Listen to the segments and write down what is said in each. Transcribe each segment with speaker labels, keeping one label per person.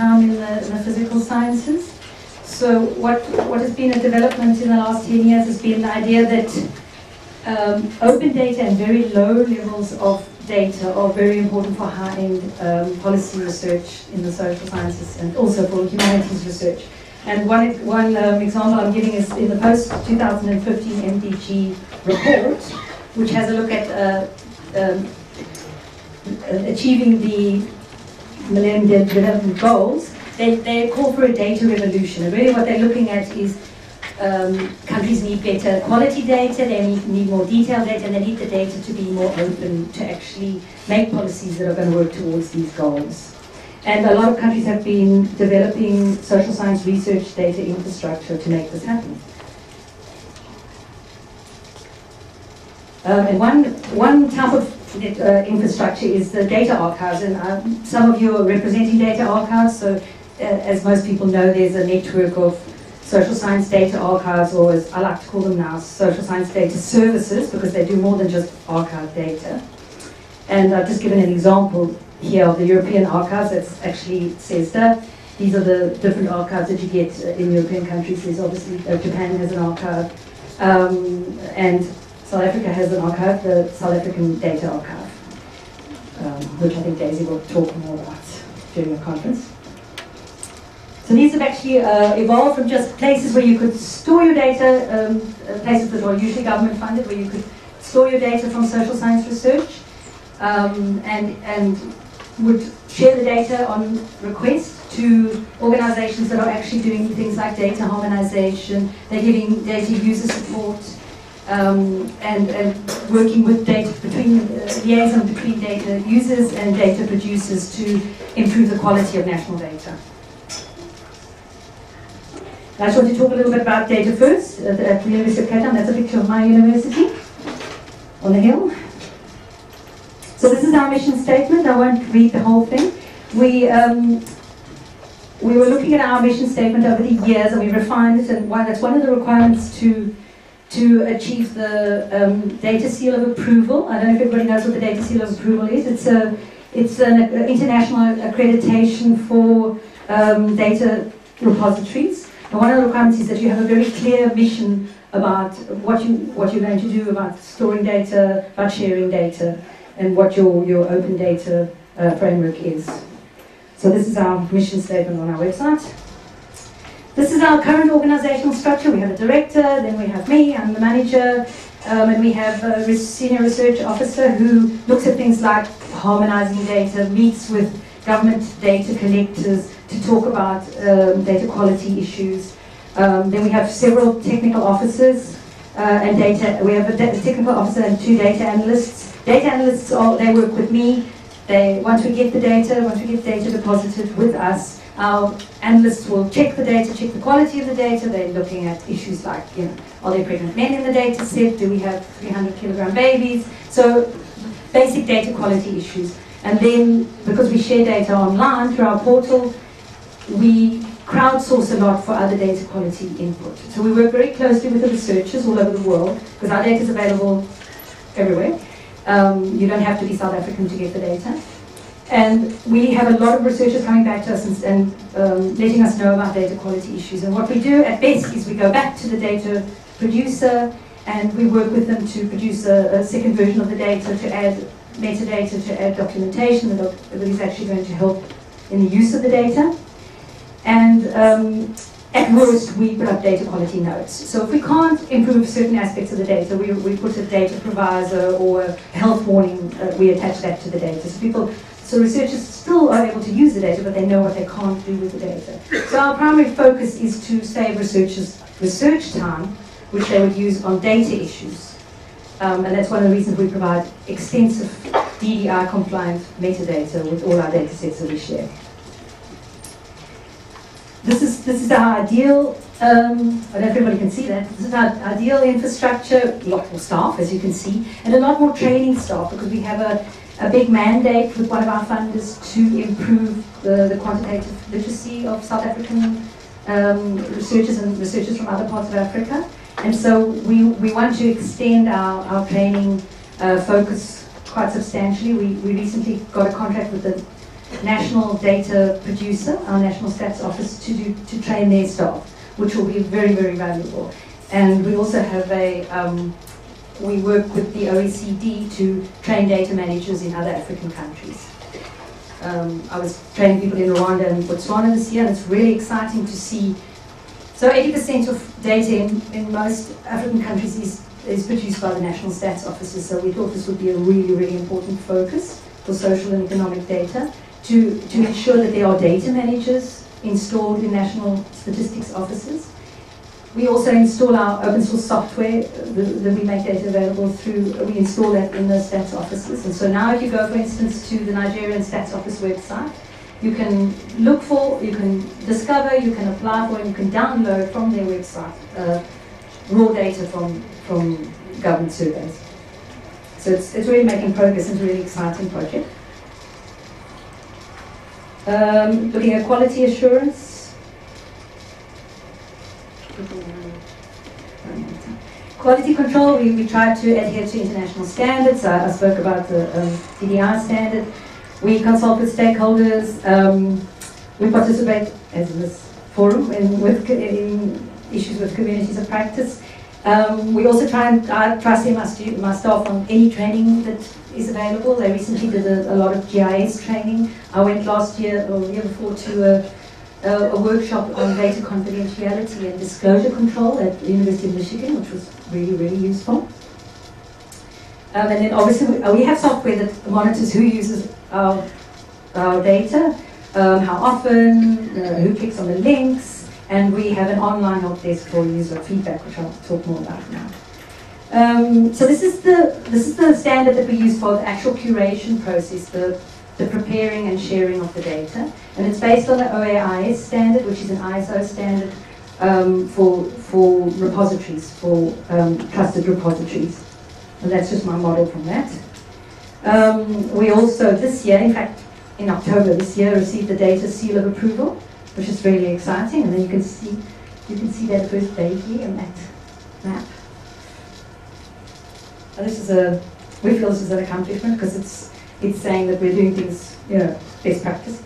Speaker 1: in the, in the physical sciences. So what, what has been a development in the last 10 years has been the idea that um, open data and very low levels of data are very important for high-end um, policy research in the social sciences and also for humanities research. And one, one um, example I'm giving is in the post-2015 MDG report, which has a look at uh, um, achieving the Millennium Development Goals. They, they call for a data revolution. And really what they're looking at is um, countries need better quality data, they need, need more detailed data, and they need the data to be more open to actually make policies that are going to work towards these goals. And a lot of countries have been developing social science research data infrastructure to make this happen. Um, and one, one type of uh, infrastructure is the data archives, and um, some of you are representing data archives, so uh, as most people know, there's a network of social science data archives, or as I like to call them now, social science data services, because they do more than just archive data. And I've just given an example here of the European archives that actually that. These are the different archives that you get in European countries. There's obviously, uh, Japan has an archive, um, and South Africa has an archive, the South African Data Archive, um, which I think Daisy will talk more about during the conference. So these have actually uh, evolved from just places where you could store your data, um, uh, places that are usually government funded, where you could store your data from social science research, um, and, and would share the data on request to organizations that are actually doing things like data harmonization, they're giving data user support, um, and, and, working with data between uh, liaison between data users and data producers to improve the quality of national data. I just want to talk a little bit about DataFirst at, at the University of Cape Town. That's a picture of my university on the hill. So this is our mission statement. I won't read the whole thing. We um, we were looking at our mission statement over the years and we refined it and one, that's one of the requirements to to achieve the um, data seal of approval. I don't know if everybody knows what the data seal of approval is. It's a it's an international accreditation for um, data repositories. And one of the requirements is that you have a very clear mission about what, you, what you're going to do about storing data, about sharing data, and what your, your open data uh, framework is. So this is our mission statement on our website. This is our current organizational structure. We have a director, then we have me, I'm the manager, um, and we have a senior research officer who looks at things like harmonizing data, meets with government data collectors, to talk about um, data quality issues. Um, then we have several technical officers uh, and data. We have a technical officer and two data analysts. Data analysts, all, they work with me. They once we get the data, once we get data deposited with us, our analysts will check the data, check the quality of the data. They're looking at issues like, you know, are there pregnant men in the data set? Do we have 300 kilogram babies? So basic data quality issues. And then, because we share data online through our portal, we crowdsource a lot for other data quality input. So we work very closely with the researchers all over the world because our data is available everywhere. Um, you don't have to be South African to get the data. And we have a lot of researchers coming back to us and, and um, letting us know about data quality issues. And what we do at best is we go back to the data producer and we work with them to produce a, a second version of the data to add metadata, to add documentation that is actually going to help in the use of the data. And um, at worst, we put up data quality notes. So if we can't improve certain aspects of the data, we, we put a data proviso or a health warning, uh, we attach that to the data. So people, so researchers still are able to use the data, but they know what they can't do with the data. So our primary focus is to save researchers research time, which they would use on data issues. Um, and that's one of the reasons we provide extensive DDI compliant metadata with all our data sets that we share this is this is our ideal. Um, I don't know if everybody can see that. This is our ideal infrastructure. A lot more staff, as you can see, and a lot more training staff because we have a, a big mandate with one of our funders to improve the, the quantitative literacy of South African um, researchers and researchers from other parts of Africa. And so we, we want to extend our, our training uh, focus quite substantially. We, we recently got a contract with the national data producer, our national stats office, to, do, to train their staff, which will be very, very valuable. And we also have a, um, we work with the OECD to train data managers in other African countries. Um, I was training people in Rwanda and Botswana this year, and it's really exciting to see. So 80% of data in, in most African countries is, is produced by the national stats offices, so we thought this would be a really, really important focus for social and economic data to, to ensure that there are data managers installed in national statistics offices we also install our open source software that we make data available through, we install that in the stats offices. And so now if you go, for instance, to the Nigerian stats office website, you can look for, you can discover, you can apply for, and you can download from their website uh, raw data from, from government surveys. So it's, it's really making progress. and It's a really exciting project. Um, looking at quality assurance, Quality control, we, we try to adhere to international standards. I, I spoke about the um, standard. We consult with stakeholders. Um, we participate, as in this forum, in, with, in issues with communities of practice. Um, we also try and I to see my, my staff on any training that is available. They recently did a, a, lot of GIS training. I went last year or year before to a a, a, workshop on data confidentiality and disclosure control at the University of Michigan, which was really, really useful. Um, and then obviously we, uh, we, have software that monitors who uses our, our data, um, how often, uh, who clicks on the links, and we have an online help desk for user feedback, which I'll talk more about now. Um, so this is the this is the standard that we use for the actual curation process, the the preparing and sharing of the data. And it's based on the OAIS standard, which is an ISO standard um, for, for repositories, for um, trusted repositories. And that's just my model from that. Um, we also, this year, in fact, in October this year, received the data seal of approval, which is really exciting. And then you can see, you can see that first baby in that map. And this is a, we feel this is an accomplishment because it's it's saying that we're doing things, you know, best practice.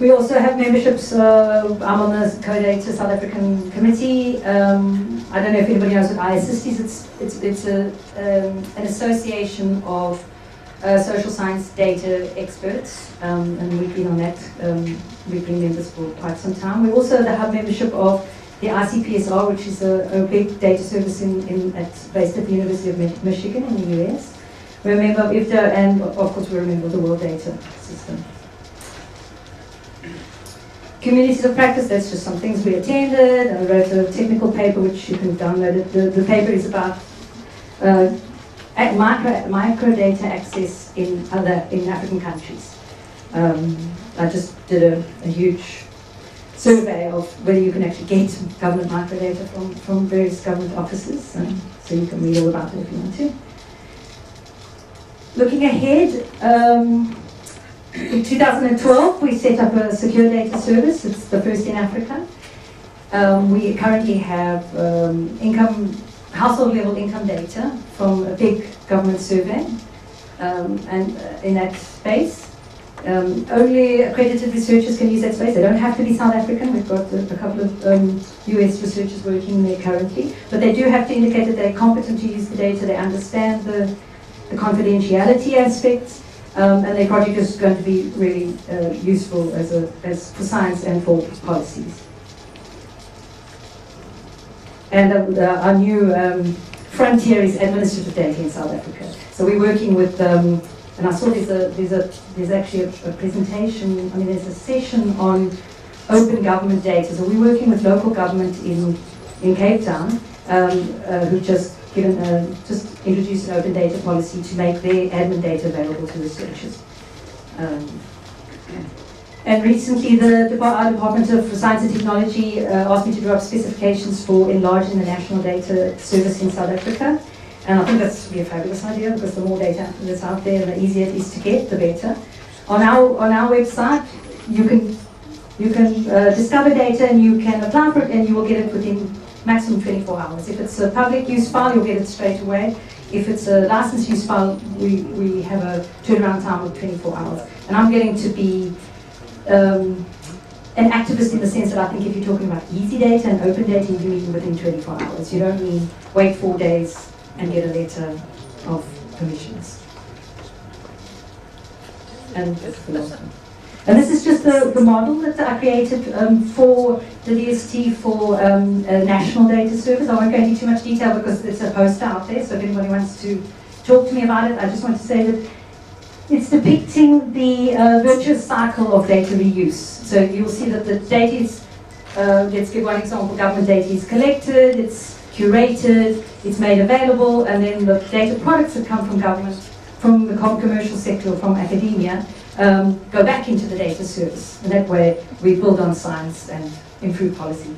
Speaker 1: We also have memberships. Uh, I'm on the CODATA South African Committee. Um, I don't know if anybody knows what IASSIST is. It's, it's, it's a, um, an association of uh, social science data experts, um, and we've been on that. Um, we've been members for quite some time. We also have membership of the ICPSR, which is a, a big data service in, in, at, based at the University of Michigan in the US. We're a member of and of course we're a member of the World Data System. Communities of practice, that's just some things we attended. I wrote a technical paper which you can download. The, the paper is about uh, micro, micro data access in other in African countries. Um, I just did a, a, huge survey of whether you can actually get government microdata from, from various government offices, um, so you can read all about it if you want to. Looking ahead, um, in 2012 we set up a secure data service. It's the first in Africa. Um, we currently have um, income, household level income data from a big government survey. Um, and uh, in that space, um, only accredited researchers can use that space. They don't have to be South African. We've got a, a couple of um, US researchers working there currently. But they do have to indicate that they're competent to use the data, they understand the the confidentiality aspects, um, and the project is going to be really uh, useful as, a, as for science and for policies. And uh, our new um, frontier is administrative data in South Africa. So we're working with, um, and I saw there's, a, there's, a, there's actually a, a presentation, I mean there's a session on open government data. So we're working with local government in, in Cape Town um, uh, who just given uh, just introduced an open data policy to make their admin data available to researchers. Um, and recently, the Department of Science and Technology uh, asked me to draw up specifications for enlarging the national data service in South Africa. And I think that's a fabulous idea because the more data that's out there, the easier it is to get, the better. On our on our website, you can you can uh, discover data and you can apply for it, and you will get it within maximum 24 hours. If it's a public use file, you'll get it straight away. If it's a license use file, we, we have a turnaround time of 24 hours. And I'm getting to be um, an activist in the sense that I think if you're talking about easy data and open data, you meet within 24 hours. You don't mean wait four days and get a letter of permissions. And and this is just the, the model that I created um, for the DST for um, a national data service. I won't go into too much detail because it's a poster out there, so if anybody wants to talk to me about it, I just want to say that it's depicting the uh, virtuous cycle of data reuse. So you'll see that the data is, uh, let's give one example, government data is collected, it's curated, it's made available, and then the data products that come from government, from the commercial sector or from academia, um, go back into the data service. And that way we build on science and improve policy.